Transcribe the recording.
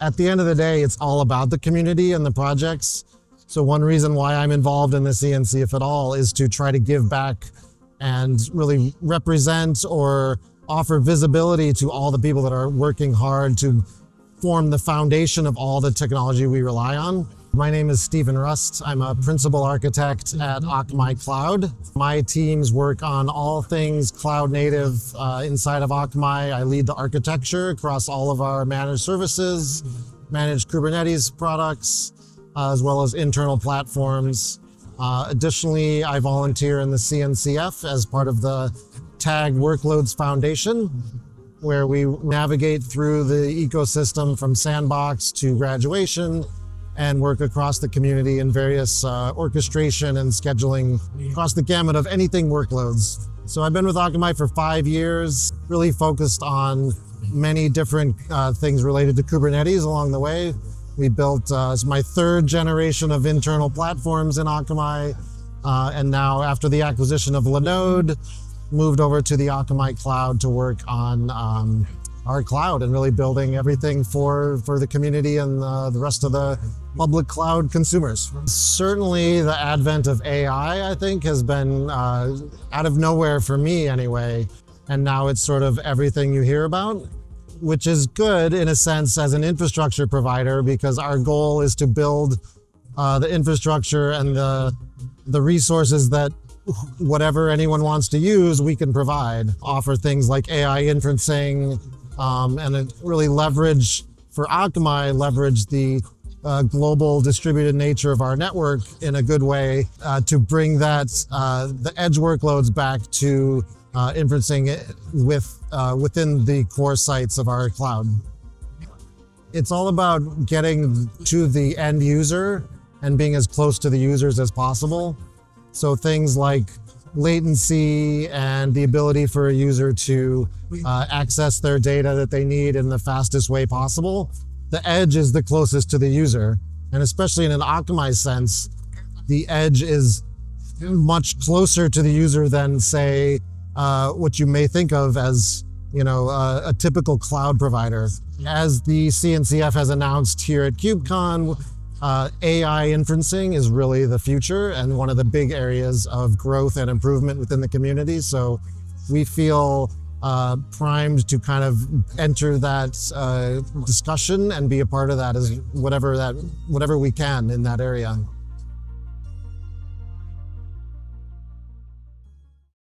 At the end of the day, it's all about the community and the projects. So one reason why I'm involved in the CNCF at all, is to try to give back and really represent or offer visibility to all the people that are working hard to form the foundation of all the technology we rely on. My name is Stephen Rust. I'm a principal architect at Akamai Cloud. My teams work on all things cloud native uh, inside of Akamai. I lead the architecture across all of our managed services, managed Kubernetes products, uh, as well as internal platforms. Uh, additionally, I volunteer in the CNCF as part of the TAG Workloads Foundation, where we navigate through the ecosystem from sandbox to graduation and work across the community in various uh, orchestration and scheduling across the gamut of anything workloads. So I've been with Akamai for five years, really focused on many different uh, things related to Kubernetes along the way. We built, uh, my third generation of internal platforms in Akamai. Uh, and now after the acquisition of Linode, moved over to the Akamai cloud to work on um, our cloud and really building everything for, for the community and uh, the rest of the public cloud consumers. Certainly the advent of AI, I think, has been uh, out of nowhere for me anyway. And now it's sort of everything you hear about, which is good in a sense as an infrastructure provider because our goal is to build uh, the infrastructure and the, the resources that whatever anyone wants to use, we can provide. Offer things like AI inferencing, um, and really leverage for Akamai, leverage the uh, global distributed nature of our network in a good way uh, to bring that uh, the edge workloads back to uh, inferencing with uh, within the core sites of our cloud. It's all about getting to the end user and being as close to the users as possible. So things like latency and the ability for a user to uh, access their data that they need in the fastest way possible. The edge is the closest to the user. And especially in an optimized sense, the edge is much closer to the user than say uh, what you may think of as you know uh, a typical cloud provider. As the CNCF has announced here at KubeCon, uh, AI inferencing is really the future and one of the big areas of growth and improvement within the community. So we feel uh, primed to kind of enter that uh, discussion and be a part of that as whatever that whatever we can in that area.